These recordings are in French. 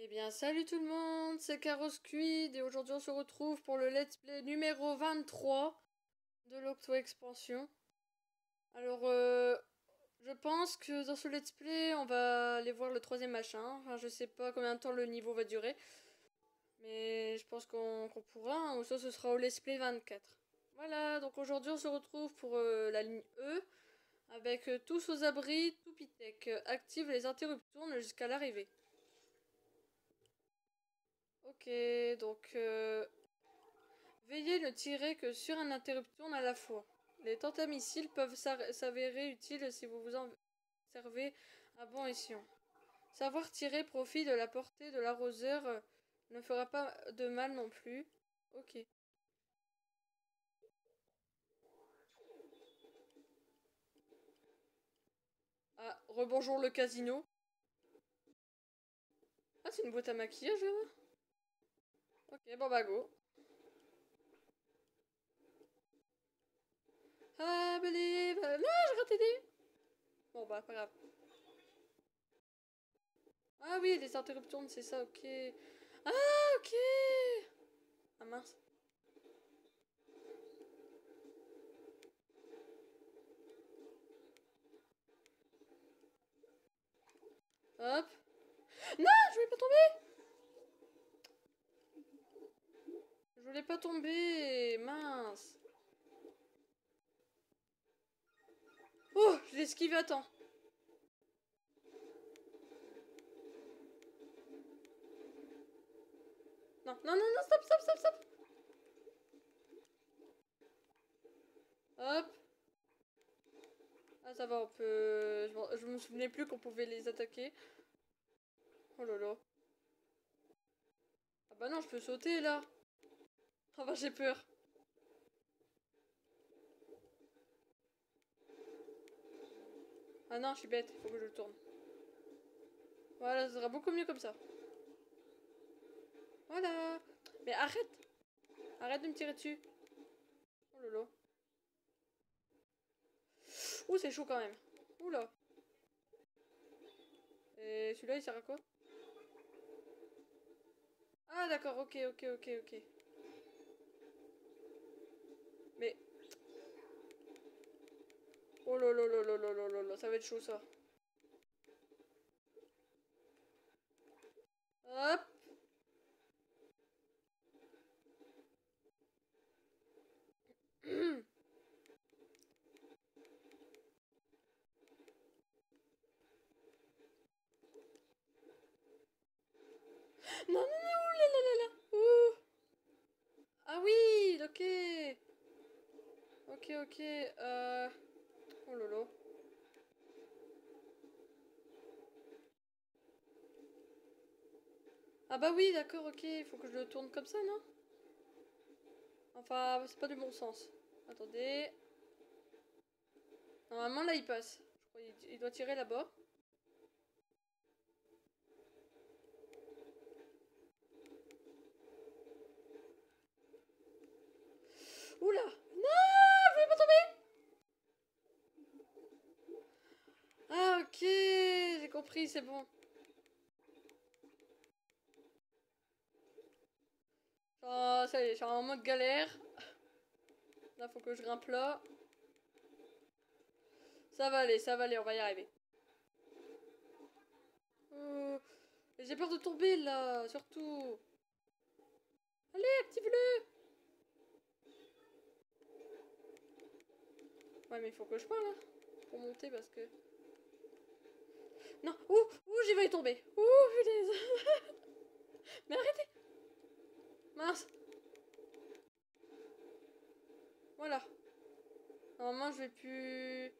Eh bien, salut tout le monde, c'est Caros Squid et aujourd'hui on se retrouve pour le let's play numéro 23 de l'Octo Expansion. Alors, euh, je pense que dans ce let's play, on va aller voir le troisième machin. Enfin, je sais pas combien de temps le niveau va durer, mais je pense qu'on pourra, hein, ou ça ce sera au let's play 24. Voilà, donc aujourd'hui on se retrouve pour euh, la ligne E avec euh, tous aux abris, tout Pitech. Active les interrupteurs jusqu'à l'arrivée. Ok, donc euh, veillez ne tirer que sur un interrupteur à la fois. Les tentamissiles peuvent s'avérer utiles si vous vous en servez à bon escient. Savoir tirer profit de la portée de l'arroseur euh, ne fera pas de mal non plus. Ok. Ah, rebonjour le casino. Ah, c'est une boîte à maquillage, là? Ok, bon bah go. Ah, believe. Non, j'ai raté des. Bon bah, pas grave. Ah oui, les interruptions, c'est ça, ok. Ah, ok. Ah mince. Hop. Non, je vais pas tomber Pas tomber, mince. Oh, je l'ai esquivé à temps. Non, non, non, non, stop, stop, stop, stop. Hop. Ah, ça va, on peut... Je me souvenais plus qu'on pouvait les attaquer. Oh là là. Ah bah non, je peux sauter, là. Oh bah j'ai peur. Ah non, je suis bête, il faut que je le tourne. Voilà, ça sera beaucoup mieux comme ça. Voilà. Mais arrête Arrête de me tirer dessus. Oh lolo. Ouh, c'est chaud quand même. Oula. Et celui-là, il sert à quoi? Ah, d'accord, ok, ok, ok, ok. Mais... Oh là là là là là là là ça va être chaud ça. Hop Non, non, non, là, là, là, là. Ouh. Ah oui, ok. Ok, ok. Euh... Oh lolo. Ah bah oui, d'accord, ok. Il faut que je le tourne comme ça, non? Enfin, c'est pas du bon sens. Attendez. Normalement, là, il passe. Je crois qu'il doit tirer là-bas. Oula Non Je vais pas tomber Ah ok J'ai compris, c'est bon. Oh, ça y est, je suis en mode galère. Là, faut que je grimpe là. Ça va aller, ça va aller, on va y arriver. Oh, J'ai peur de tomber là, surtout. Allez, active-le Ouais, mais il faut que je parle là. Pour monter parce que. Non, ouh, ouh, j'ai failli tomber. Ouh, punaise. mais arrêtez. Mince. Voilà. Normalement, je vais plus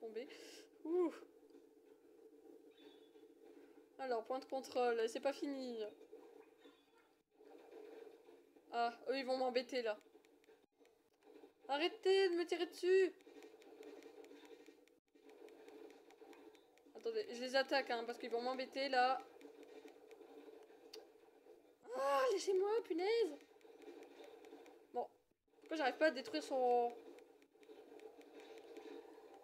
tomber. Ouh. Alors, point de contrôle, c'est pas fini. Ah, eux, ils vont m'embêter là. Arrêtez de me tirer dessus Je les attaque, hein, parce qu'ils vont m'embêter, là. Ah, laissez-moi, punaise Bon. Pourquoi j'arrive pas à détruire son...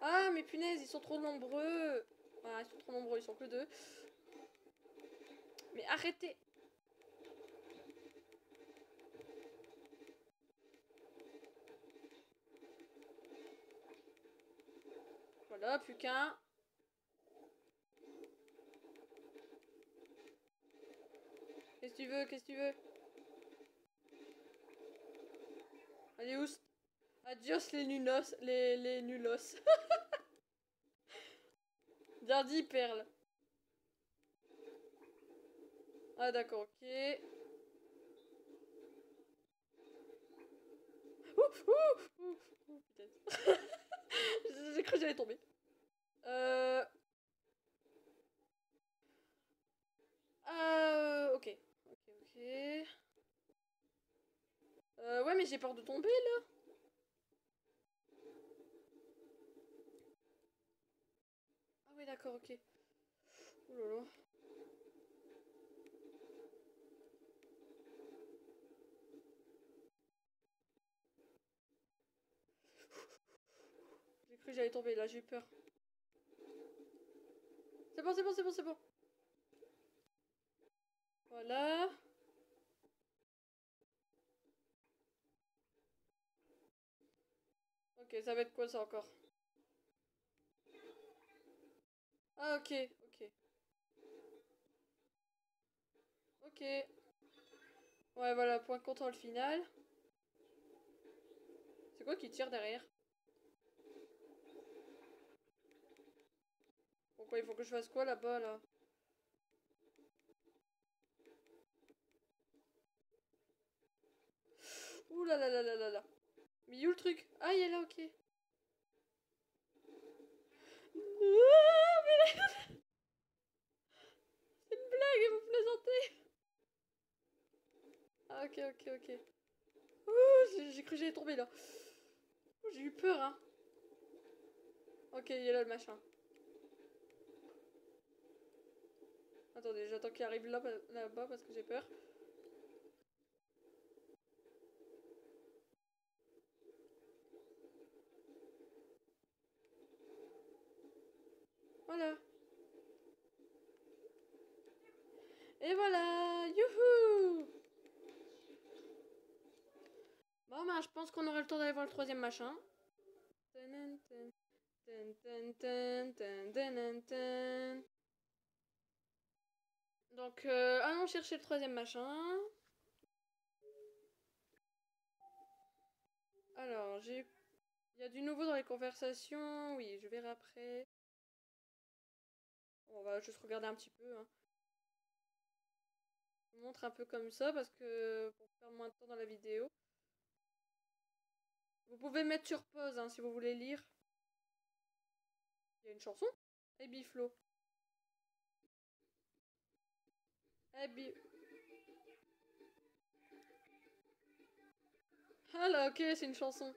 Ah, mais punaise, ils sont trop nombreux Ah, ils sont trop nombreux, ils sont que deux. Mais arrêtez Voilà, plus qu'un. Qu'est-ce que tu veux Qu'est-ce que tu veux? Allez, oust Adios les nulos. Les, les nulos. Dit, perle. Ah, d'accord, ok. Ouh, ouh, ouh. J'ai cru que j'allais tomber. Euh... Euh... Ok. Euh, ouais, mais j'ai peur de tomber, là. Ah oui, d'accord, ok. Là. J'ai cru que j'allais tomber, là, j'ai eu peur. C'est bon, c'est bon, c'est bon, c'est bon. Voilà. Ok, ça va être quoi ça encore? Ah ok, ok. Ok. Ouais voilà, point contrôle final. C'est quoi qui tire derrière? Pourquoi il faut que je fasse quoi là-bas là? Ouh là là là là là là. Mais où le truc? Ah, il est là, ok. Mais C'est une blague, vous plaisantez Ah, ok, ok, ok. J'ai cru que j'allais tomber là. J'ai eu peur, hein. Ok, il est là le machin. Attendez, j'attends qu'il arrive là-bas là parce que j'ai peur. Voilà. Et voilà Youhou Bon ben je pense qu'on aura le temps d'aller voir le troisième machin. Donc euh, allons chercher le troisième machin. Alors j'ai... Il y a du nouveau dans les conversations. Oui, je verrai après. On va juste regarder un petit peu. Hein. Je vous montre un peu comme ça parce que pour faire moins de temps dans la vidéo. Vous pouvez mettre sur pause hein, si vous voulez lire. Il y a une chanson? Biflo. Eh bi... Ah là, ok, c'est une chanson.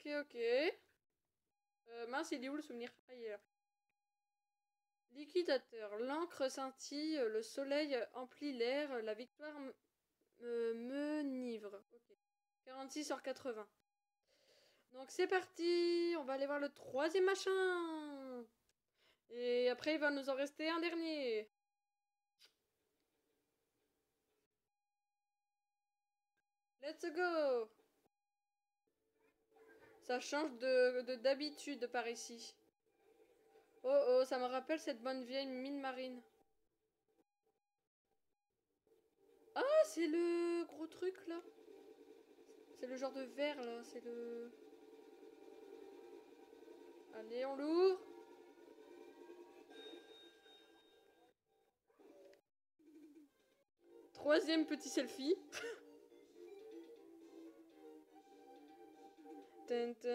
Ok, ok. Euh, mince, il est où le souvenir là. Liquidateur. L'encre scintille, le soleil emplit l'air, la victoire me nivre. Ok. 46 sur 80. Donc c'est parti On va aller voir le troisième machin Et après, il va nous en rester un dernier. Let's go ça change de d'habitude par ici. Oh oh, ça me rappelle cette bonne vieille mine marine. Ah, c'est le gros truc là. C'est le genre de verre là, c'est le... Allez, on l'ouvre. Troisième petit selfie. Et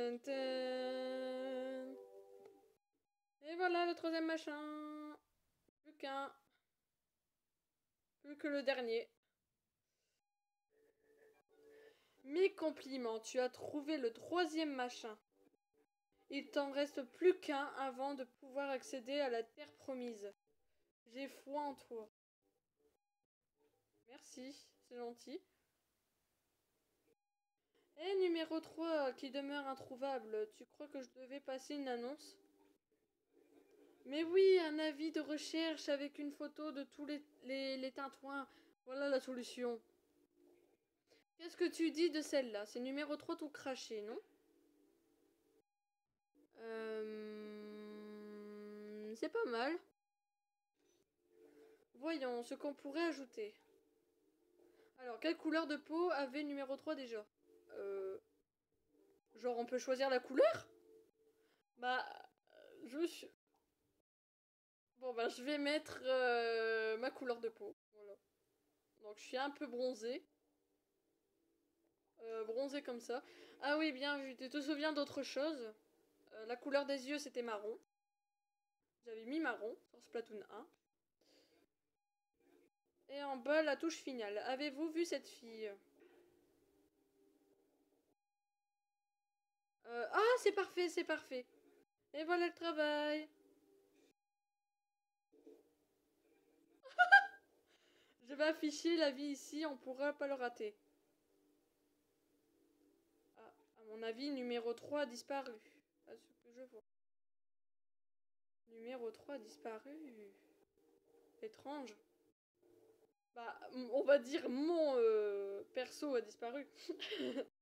voilà le troisième machin. Plus qu'un. Plus que le dernier. Mes compliments, tu as trouvé le troisième machin. Il t'en reste plus qu'un avant de pouvoir accéder à la terre promise. J'ai foi en toi. Merci, c'est gentil. Eh, numéro 3, qui demeure introuvable, tu crois que je devais passer une annonce? Mais oui, un avis de recherche avec une photo de tous les, les, tintouins. Voilà la solution. Qu'est-ce que tu dis de celle-là? C'est numéro 3 tout craché, non? Euh... C'est pas mal. Voyons ce qu'on pourrait ajouter. Alors, quelle couleur de peau avait numéro 3 déjà? euh... Genre, on peut choisir la couleur? Bah, je suis... Bon, bah, je vais mettre euh, ma couleur de peau. Donc, je suis un peu bronzée. Euh, bronzée comme ça. Ah oui, bien vu. Tu te souviens d'autre chose? Euh, La couleur des yeux, c'était marron. J'avais mis marron sur Splatoon 1. Et en bas, la touche finale. Avez-vous vu cette fille? Euh, Ah, c'est parfait, c'est parfait. Et voilà le travail. Je vais afficher la vie ici, on pourra pas le rater. Ah, à mon avis, numéro 3 a disparu. Numéro 3 a disparu. Étrange. Bah, on va dire mon euh, perso a disparu.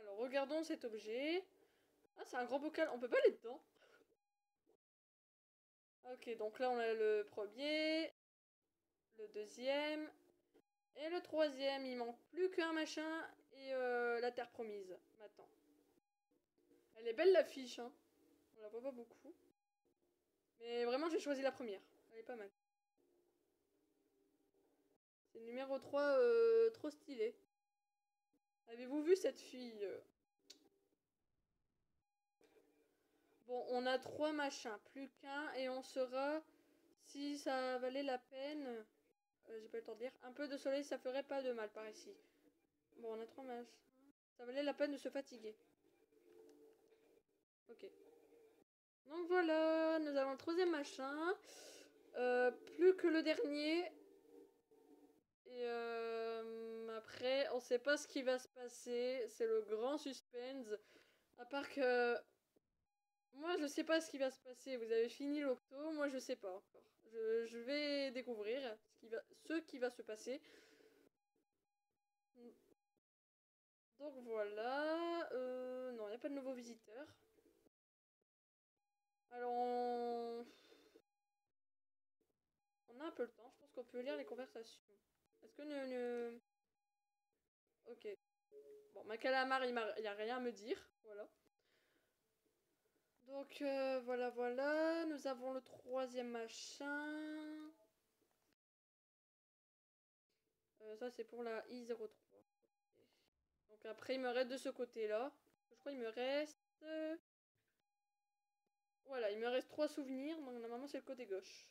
Alors, regardons cet objet. Ah, c'est un grand bocal. On peut pas aller dedans. Ok, donc là, on a le premier, le deuxième, et le troisième. Il manque plus qu'un machin et euh, la terre promise, maintenant. Elle est belle, l'affiche. Hein. On la voit pas beaucoup. Mais vraiment, j'ai choisi la première. Elle est pas mal. C'est numéro 3, euh, trop stylé. Avez-vous vu cette fille? Bon, on a trois machins, plus qu'un, et on saura si ça valait la peine. Euh, J'ai pas le temps de dire. Un peu de soleil, ça ferait pas de mal par ici. Bon, on a trois machins. Ça valait la peine de se fatiguer. Ok. Donc voilà, nous avons le troisième machin. Euh, plus que le dernier. Et euh, après, on sait pas ce qui va se passer. C'est le grand suspense. À part que moi, je sais pas ce qui va se passer. Vous avez fini l'octo, moi je sais pas encore. Je, vais découvrir ce qui, va, se passer. Donc voilà. Euh, non, il n'y a pas de nouveaux visiteurs. Alors, on... on a un peu le temps. Je pense qu'on peut lire les conversations. Est-ce que ne, ne... Ok. Bon, ma calamar, il n'y a rien à me dire. Voilà. Donc euh, voilà, voilà. Nous avons le troisième machin. Euh, ça, c'est pour la I03. Donc après, il me reste de ce côté-là. Je crois qu'il me reste... Voilà, il me reste trois souvenirs. Donc normalement, c'est le côté gauche.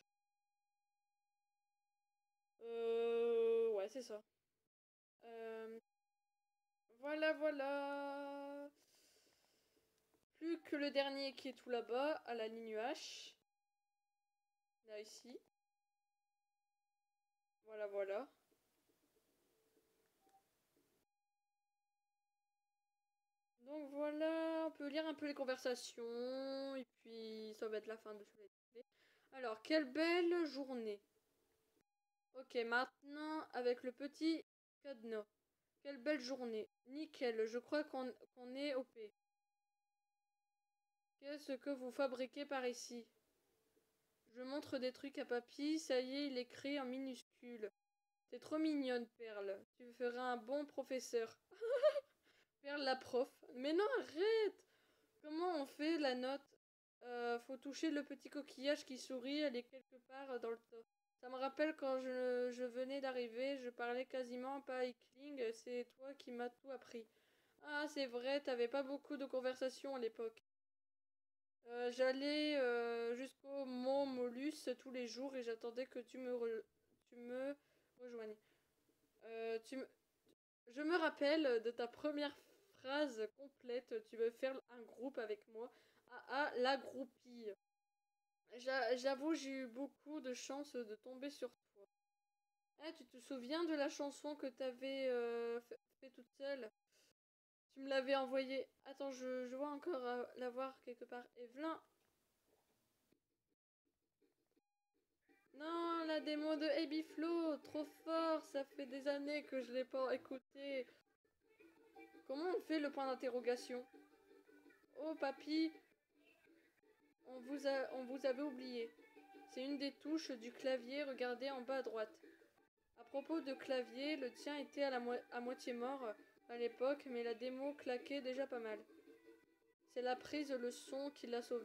Euh... Ouais, c'est ça. Euh... Voilà, voilà. Plus que le dernier qui est tout là-bas, à la ligne H. Là, ici. Voilà, voilà. Donc voilà, on peut lire un peu les conversations, et puis ça va être la fin de ce Alors, quelle belle journée. Ok, maintenant, avec le petit cadenas. Quelle belle journée. Nickel, je crois qu'on qu est OP. Qu'est-ce que vous fabriquez par ici? Je montre des trucs à papy, ça y est, il écrit en minuscule. T'es trop mignonne, Perle. Tu feras un bon professeur. Perle la prof. Mais non, arrête Comment on fait la note? Euh, Faut toucher le petit coquillage qui sourit, elle est quelque part dans le tas. Ça me rappelle quand je, venais d'arriver, je parlais quasiment pas Ickling, c'est toi qui m'as tout appris. Ah, c'est vrai, t'avais pas beaucoup de conversations à l'époque. Euh, J'allais euh, jusqu'au mont Molus tous les jours et j'attendais que tu me, tu me rejoignes. Euh. Je me rappelle de ta première phrase complète. Tu veux faire un groupe avec moi. Ah, ah la groupie. J'avoue, j'ai eu beaucoup de chance de tomber sur toi. Eh, tu te souviens de la chanson que t'avais fait, fait toute seule? Tu me l'avais envoyée. Attends, je, vois encore euh, la voir quelque part. Evelyn Non, la démo de Heavy Flow, trop fort, ça fait des années que je l'ai pas écouté. Comment on fait le point d'interrogation? Oh papy, on vous, a, on vous avait oublié. C'est une des touches du clavier, regardez en bas à droite. À propos de clavier, le tien était à moitié mort à l'époque, mais la démo claquait déjà pas mal. C'est la prise le son qui l'a sauvé.